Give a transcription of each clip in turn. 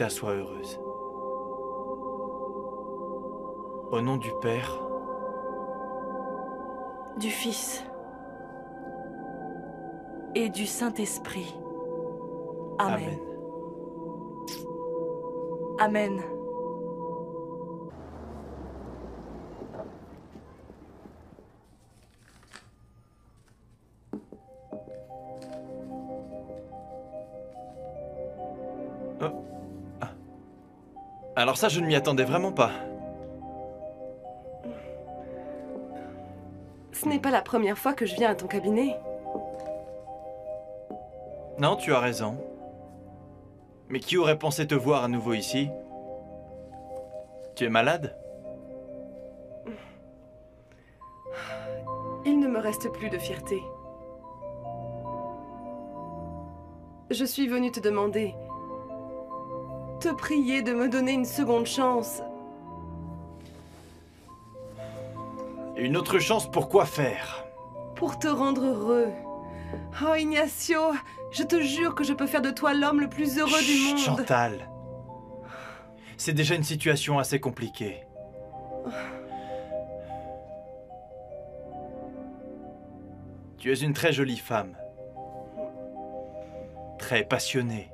Margarita soit heureuse. Au nom du Père, Du Fils et du Saint-Esprit. Amen. Amen. Amen. Alors ça, je ne m'y attendais vraiment pas. Ce n'est pas la première fois que je viens à ton cabinet. Non, tu as raison. Mais qui aurait pensé te voir à nouveau ici? Tu es malade? Il ne me reste plus de fierté. Je suis venue te demander, te prier de me donner une seconde chance. Une autre chance pour quoi faire? Pour te rendre heureux. Oh Ignacio, je te jure que je peux faire de toi l'homme le plus heureux du monde. Chantal. C'est déjà une situation assez compliquée. Tu es une très jolie femme. Très passionnée.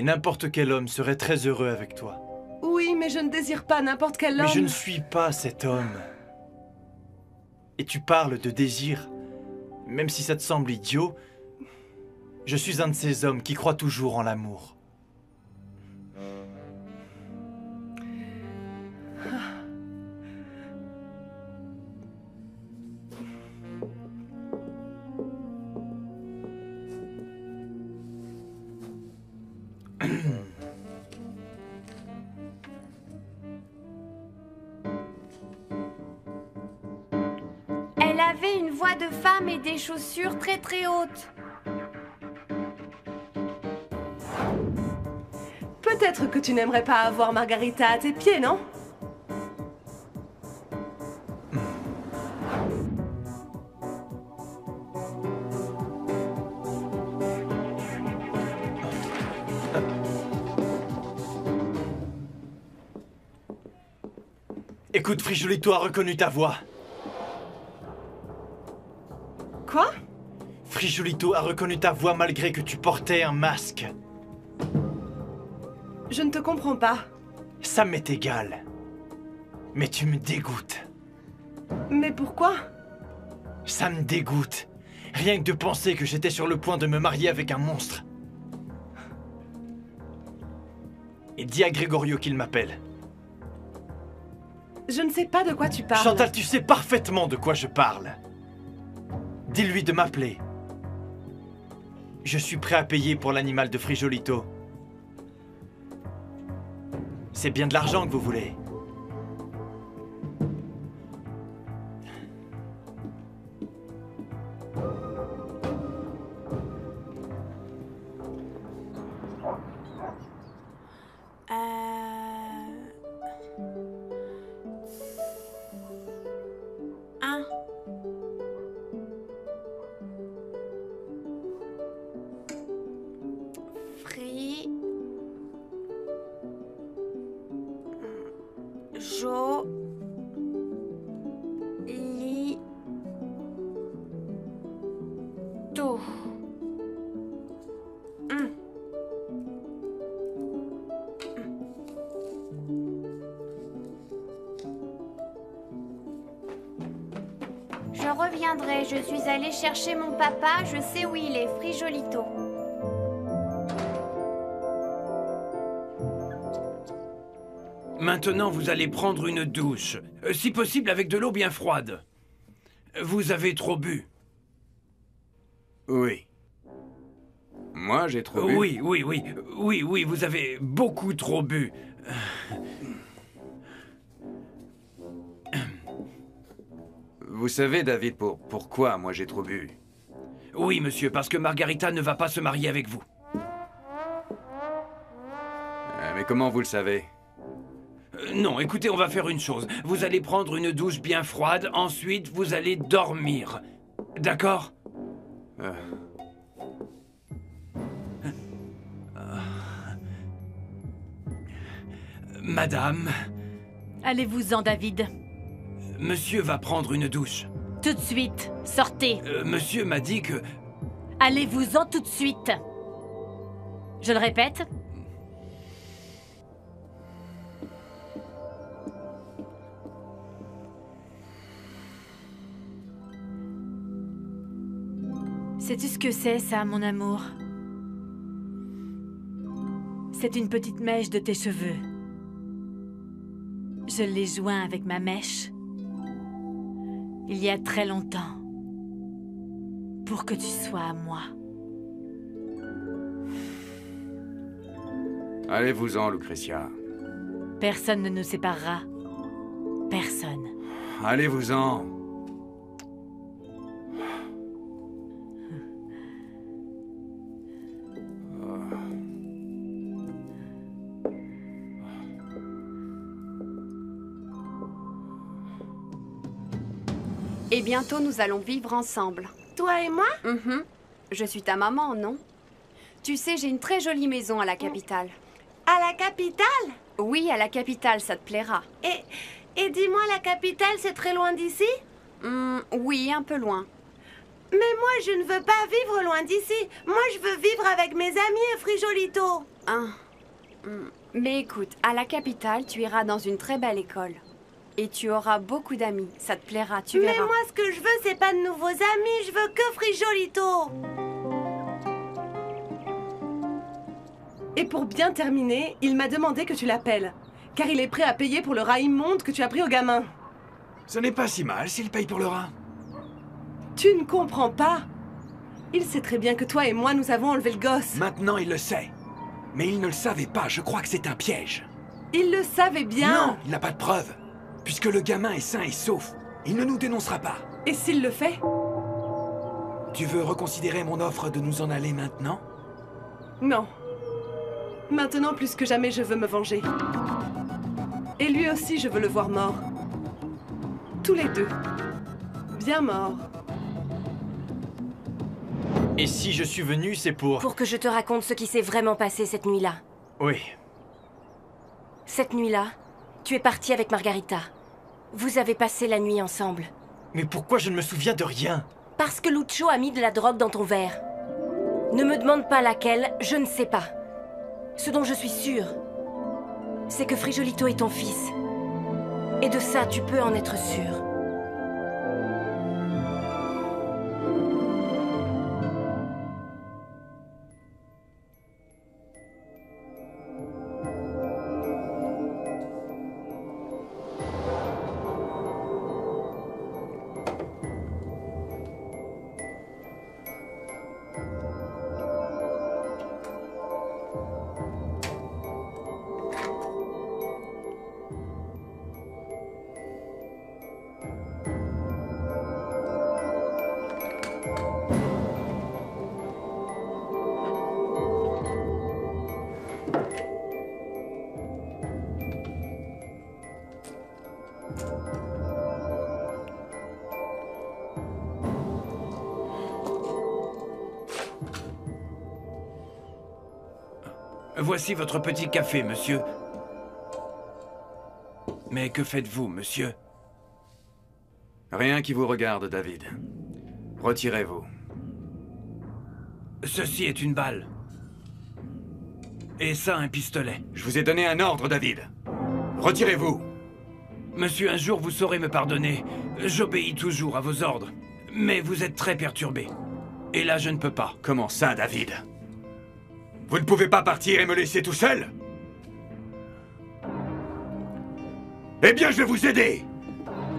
Et n'importe quel homme serait très heureux avec toi. Oui, mais je ne désire pas n'importe quel homme. Mais je ne suis pas cet homme. Et tu parles de désir. Même si ça te semble idiot, je suis un de ces hommes qui croient toujours en l'amour. Très très hautes. Peut-être que tu n'aimerais pas avoir Margarita à tes pieds, non? Écoute, Frijolito a reconnu ta voix. Frijolito a reconnu ta voix malgré que tu portais un masque. Je ne te comprends pas. Ça m'est égal. Mais tu me dégoûtes. Mais pourquoi? Ça me dégoûte. Rien que de penser que j'étais sur le point de me marier avec un monstre. Et dis à Gregorio qu'il m'appelle. Je ne sais pas de quoi tu parles. Chantal, tu sais parfaitement de quoi je parle. Dis-lui de m'appeler. Je suis prêt à payer pour l'animal de Frijolito. C'est bien de l'argent que vous voulez. Je suis allée chercher mon papa, je sais où il est, Frijolito. Maintenant, vous allez prendre une douche. Euh, Si possible, avec de l'eau bien froide. Vous avez trop bu. Oui. Moi, j'ai trop bu. Oui, oui, oui. Oui, oui, vous avez beaucoup trop bu. Vous savez, David, pour, pourquoi moi j'ai trop bu? Oui, monsieur, parce que Margarita ne va pas se marier avec vous. Euh, Mais comment vous le savez? Euh, Non, écoutez, on va faire une chose. Vous allez prendre une douche bien froide, ensuite vous allez dormir. D'accord? Euh, Madame, Allez-vous-en, David. Monsieur va prendre une douche. Tout de suite. Sortez. Euh, monsieur m'a dit que... Allez-vous-en tout de suite. Je le répète. Sais-tu ce que c'est, ça, mon amour? C'est une petite mèche de tes cheveux. Je l'ai joint avec ma mèche. Il y a très longtemps. Pour que tu sois à moi. Allez-vous-en, Lucretia. Personne ne nous séparera. Personne. Allez-vous-en. Bientôt, nous allons vivre ensemble. Toi et moi? Mhm. Je suis ta maman, non? Tu sais, j'ai une très jolie maison à la capitale. À la capitale? Oui, à la capitale, ça te plaira. Et, et dis-moi, la capitale, c'est très loin d'ici? Hmm, oui, un peu loin. Mais moi, je ne veux pas vivre loin d'ici. Moi, je veux vivre avec mes amis à Frijolito. Ah. Hmm. Mais écoute, à la capitale, tu iras dans une très belle école. Et tu auras beaucoup d'amis. Ça te plaira, tu Mais verras. moi, ce que je veux, c'est pas de nouveaux amis. Je veux que Frijolito. Et pour bien terminer, il m'a demandé que tu l'appelles. Car il est prêt à payer pour le rat immonde que tu as pris au gamin. Ce n'est pas si mal s'il paye pour le rat. Tu ne comprends pas Il sait très bien que toi et moi, nous avons enlevé le gosse. Maintenant, il le sait. Mais il ne le savait pas, je crois que c'est un piège. Il le savait bien. Non, il n'a pas de preuves. Puisque le gamin est sain et sauf, il ne nous dénoncera pas. Et s'il le fait? Tu veux reconsidérer mon offre de nous en aller maintenant? Non. Maintenant, plus que jamais, je veux me venger. Et lui aussi, je veux le voir mort. Tous les deux. Bien mort. Et si je suis venu, c'est pour... Pour que je te raconte ce qui s'est vraiment passé cette nuit-là. Oui. Cette nuit-là, tu es parti avec Margarita. Vous avez passé la nuit ensemble. Mais pourquoi je ne me souviens de rien? Parce que Lucho a mis de la drogue dans ton verre. Ne me demande pas laquelle, je ne sais pas. Ce dont je suis sûre, c'est que Frijolito est ton fils. Et de ça, tu peux en être sûr. Voici votre petit café, monsieur. Mais que faites-vous, monsieur? Rien qui vous regarde, David. Retirez-vous. Ceci est une balle. Et ça, un pistolet. Je vous ai donné un ordre, David. Retirez-vous. Monsieur, un jour vous saurez me pardonner. J'obéis toujours à vos ordres. Mais vous êtes très perturbé. Et là, je ne peux pas. Comment ça, David? Vous ne pouvez pas partir et me laisser tout seul Eh bien, je vais vous aider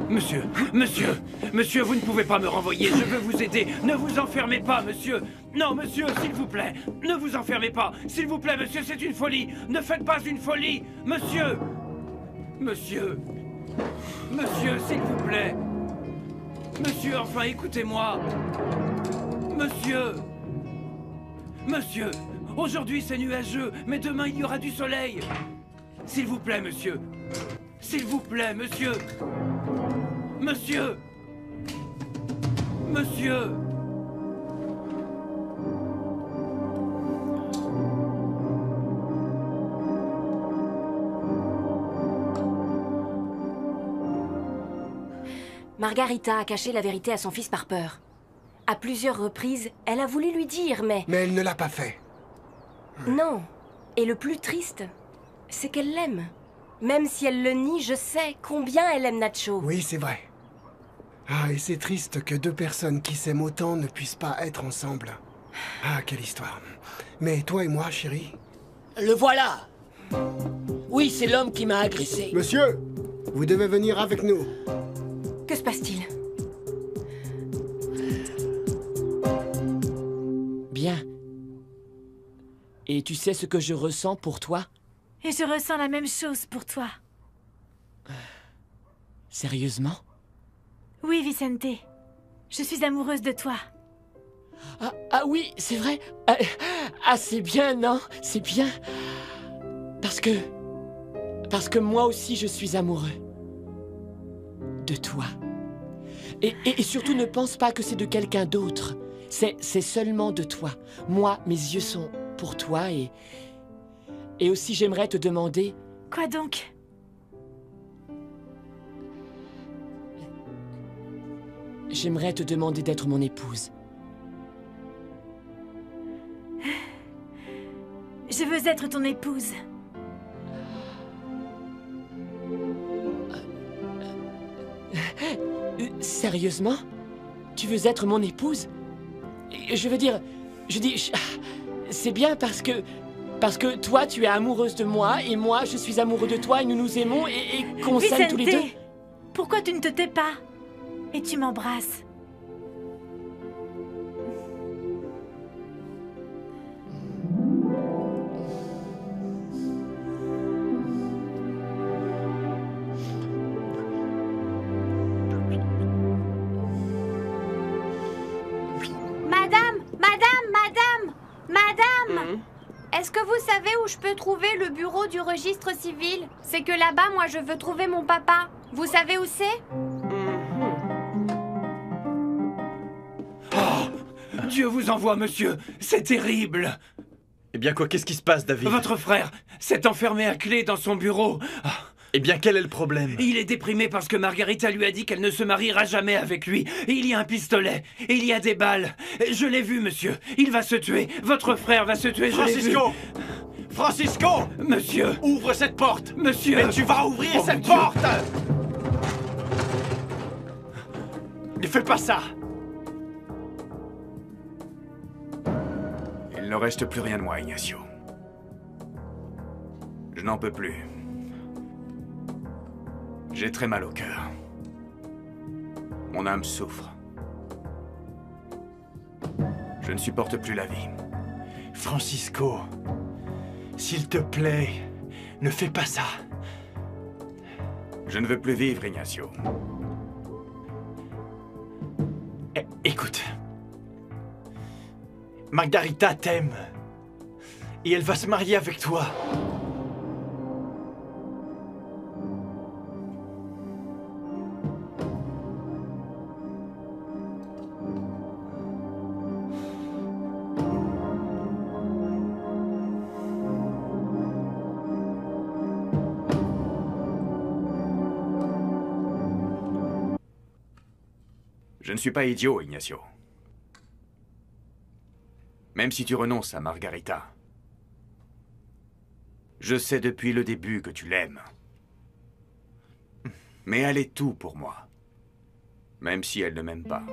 Monsieur, monsieur, monsieur, vous ne pouvez pas me renvoyer. Je veux vous aider. Ne vous enfermez pas, monsieur. Non, monsieur, s'il vous plaît. Ne vous enfermez pas. S'il vous plaît, monsieur, c'est une folie. Ne faites pas une folie. Monsieur. Monsieur. Monsieur, s'il vous plaît. Monsieur, enfin, écoutez-moi. Monsieur. Monsieur. Aujourd'hui c'est nuageux, mais demain il y aura du soleil. S'il vous plaît, monsieur. S'il vous plaît, monsieur. Monsieur. Monsieur. Margarita a caché la vérité à son fils par peur. À plusieurs reprises, elle a voulu lui dire, mais... Mais elle ne l'a pas fait. Non. Et le plus triste, c'est qu'elle l'aime. Même si elle le nie, je sais combien elle aime Nacho. Oui, c'est vrai. Ah, et c'est triste que deux personnes qui s'aiment autant ne puissent pas être ensemble. Ah, quelle histoire. Mais toi et moi, chérie Le voilà Oui, c'est l'homme qui m'a agressé. Monsieur Vous devez venir avec nous. Que se passe-t-il? Et tu sais ce que je ressens pour toi? Et je ressens la même chose pour toi. Sérieusement? Oui, Vicente. Je suis amoureuse de toi. ah, ah oui, c'est vrai. Ah, ah, c'est bien, non? C'est bien. Parce que... Parce que moi aussi je suis amoureux. De toi. Et, et- et surtout ne pense pas que c'est de quelqu'un d'autre. C'est c'est seulement de toi. Moi, mes yeux sont pour toi et... Et aussi j'aimerais te demander... Quoi donc? J'aimerais te demander d'être mon épouse. Je veux être ton épouse. Euh, Sérieusement? Tu veux être mon épouse? Je veux dire, je dis, je- c'est bien parce que, parce que toi tu es amoureuse de moi et moi je suis amoureux de toi et nous nous aimons et, et qu'on s'aime tous les deux. Pourquoi tu ne te tais pas Et tu m'embrasses? Trouver le bureau du registre civil? C'est que là-bas, moi, je veux trouver mon papa. Vous savez où c'est? Dieu vous envoie, monsieur. C'est terrible. Eh bien quoi, qu'est-ce qui se passe, David? Votre frère s'est enfermé à clé dans son bureau. Eh bien quel est le problème? Il est déprimé parce que Margarita lui a dit qu'elle ne se mariera jamais avec lui. Il y a un pistolet. Et il y a des balles. Je l'ai vu, monsieur. Il va se tuer. Votre frère va se tuer. Je l'ai vu. Francisco Monsieur Ouvre cette porte Monsieur Mais tu vas ouvrir Oh, cette porte Ne fais pas ça Il ne reste plus rien de moi, Ignacio. Je n'en peux plus. J'ai très mal au cœur. Mon âme souffre. Je ne supporte plus la vie. Francisco, s'il te plaît, ne fais pas ça. Je ne veux plus vivre, Ignacio. Eh, écoute. Margarita t'aime. Et elle va se marier avec toi. Suis pas idiot, Ignacio. Même si tu renonces à Margarita, je sais depuis le début que tu l'aimes. Mais elle est tout pour moi. Même si elle ne m'aime pas.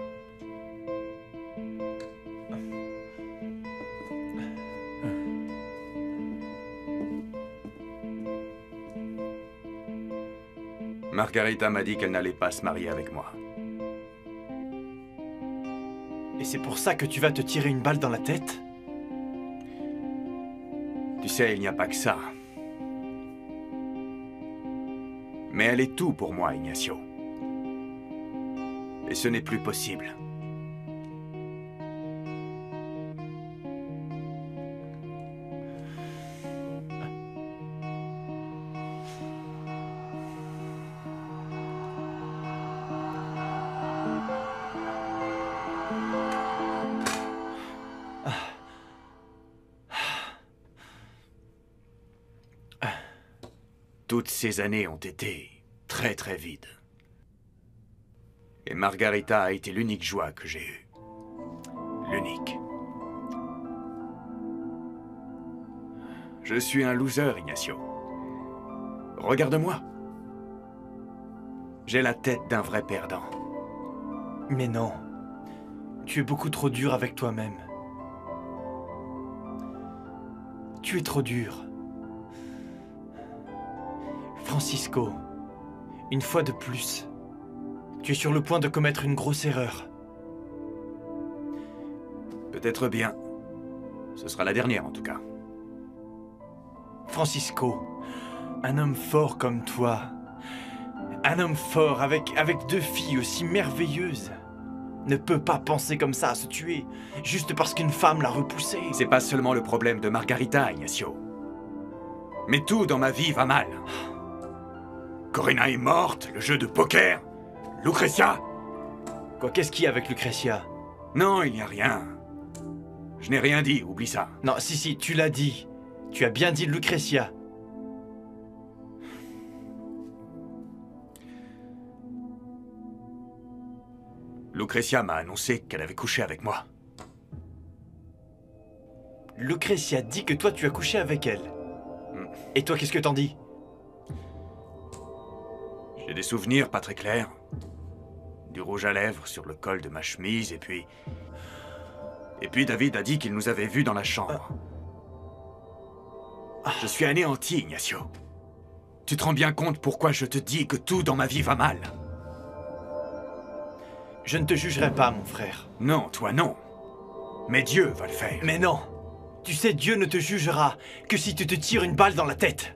Margarita m'a dit qu'elle n'allait pas se marier avec moi. C'est pour ça que tu vas te tirer une balle dans la tête? Tu sais, il n'y a pas que ça. Mais elle est tout pour moi, Ignacio. Et ce n'est plus possible. Toutes ces années ont été très très vides. Et Margarita a été l'unique joie que j'ai eue. L'unique. Je suis un loser, Ignacio. Regarde-moi. J'ai la tête d'un vrai perdant. Mais non. Tu es beaucoup trop dur avec toi-même. Tu es trop dur. Francisco, une fois de plus, tu es sur le point de commettre une grosse erreur. Peut-être bien. Ce sera la dernière en tout cas. Francisco, un homme fort comme toi, un homme fort avec, avec deux filles aussi merveilleuses, ne peut pas penser comme ça à se tuer, juste parce qu'une femme l'a repoussé. C'est pas seulement le problème de Margarita, Ignacio. Mais tout dans ma vie va mal. Corinna est morte, le jeu de poker, Lucretia. Quoi, qu'est-ce qu'il y a avec Lucretia Non, il n'y a rien. Je n'ai rien dit, oublie ça. Non, si, si, tu l'as dit. Tu as bien dit Lucretia. Lucretia m'a annoncé qu'elle avait couché avec moi. Lucretia dit que toi tu as couché avec elle. Et toi, qu'est-ce que t'en dis? J'ai des souvenirs pas très clairs. Du rouge à lèvres sur le col de ma chemise, et puis... Et puis David a dit qu'il nous avait vus dans la chambre. Je suis anéanti, Ignacio. Tu te rends bien compte pourquoi je te dis que tout dans ma vie va mal? Je ne te jugerai pas, mon frère. Non, toi non. Mais Dieu va le faire. Mais non Tu sais, Dieu ne te jugera que si tu te tires une balle dans la tête.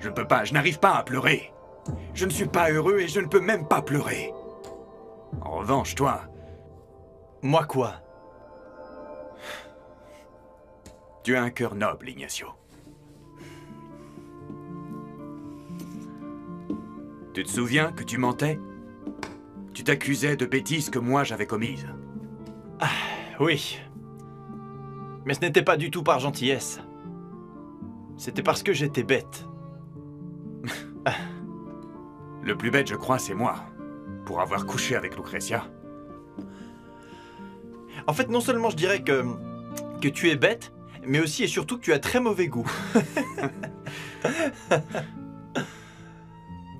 Je ne peux pas, je n'arrive pas à pleurer. Je ne suis pas heureux et je ne peux même pas pleurer. En revanche, toi... Moi quoi? Tu as un cœur noble, Ignacio. Tu te souviens que tu mentais? Tu t'accusais de bêtises que moi j'avais commises. Ah, oui. Mais ce n'était pas du tout par gentillesse. C'était parce que j'étais bête. Le plus bête, je crois, c'est moi. Pour avoir couché avec Lucretia. En fait, non seulement je dirais que, que tu es bête, mais aussi et surtout que tu as très mauvais goût.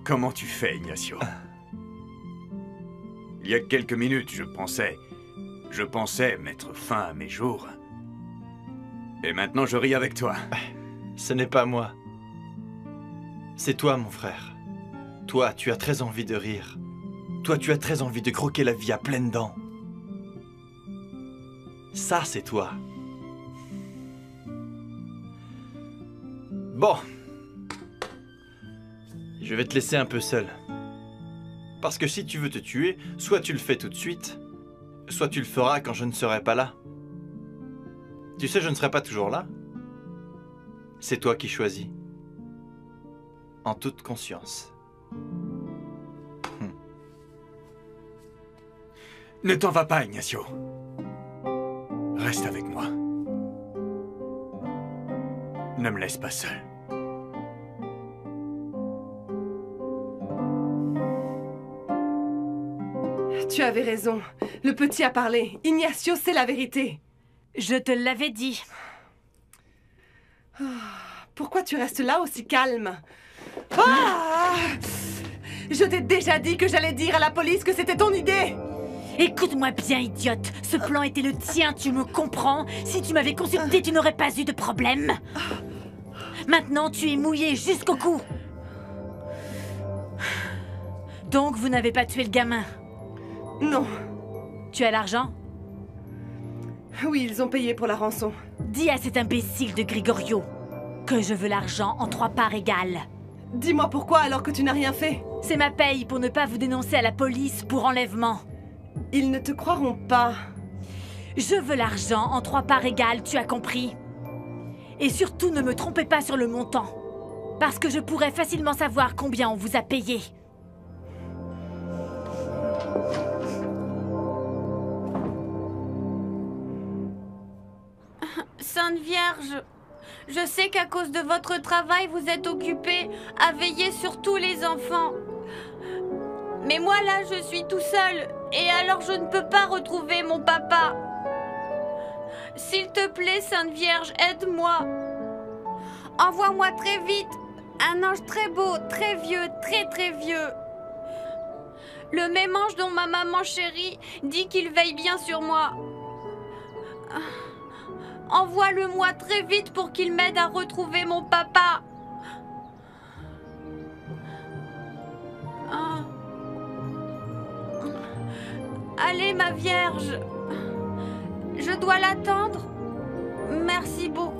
Comment tu fais, Ignacio? Il y a quelques minutes, je pensais... Je pensais mettre fin à mes jours. Et maintenant, je ris avec toi. Ce n'est pas moi. C'est toi, mon frère. Toi, tu as très envie de rire. Toi, tu as très envie de croquer la vie à pleines dents. Ça, c'est toi. Bon. Je vais te laisser un peu seul. Parce que si tu veux te tuer, soit tu le fais tout de suite, soit tu le feras quand je ne serai pas là. Tu sais, je ne serai pas toujours là. C'est toi qui choisis. En toute conscience. Ne t'en va pas, Ignacio. Reste avec moi. Ne me laisse pas seul. Tu avais raison. Le petit a parlé. Ignacio, c'est la vérité. Je te l'avais dit. Pourquoi tu restes là aussi calme? Ah Je t'ai déjà dit que j'allais dire à la police que c'était ton idée Écoute-moi bien, idiote. Ce plan était le tien, tu me comprends Si tu m'avais consulté, tu n'aurais pas eu de problème. Maintenant, tu es mouillé jusqu'au cou. Donc, vous n'avez pas tué le gamin? Non. Tu as l'argent? Oui, ils ont payé pour la rançon. Dis à cet imbécile de Grigorio que je veux l'argent en trois parts égales. Dis-moi pourquoi alors que tu n'as rien fait C'est ma paye pour ne pas vous dénoncer à la police pour enlèvement. Ils ne te croiront pas. Je veux l'argent en trois parts égales, tu as compris Et surtout ne me trompez pas sur le montant. Parce que je pourrais facilement savoir combien on vous a payé. Sainte Vierge, je sais qu'à cause de votre travail, vous êtes occupée à veiller sur tous les enfants. Mais moi là, je suis tout seul. Et alors je ne peux pas retrouver mon papa. S'il te plaît, Sainte Vierge, aide-moi. Envoie-moi très vite un ange très beau, très vieux, très très vieux. Le même ange dont ma maman chérie dit qu'il veille bien sur moi. Envoie-le-moi très vite pour qu'il m'aide à retrouver mon papa. Allez, ma Vierge. Je dois l'attendre. Merci beaucoup.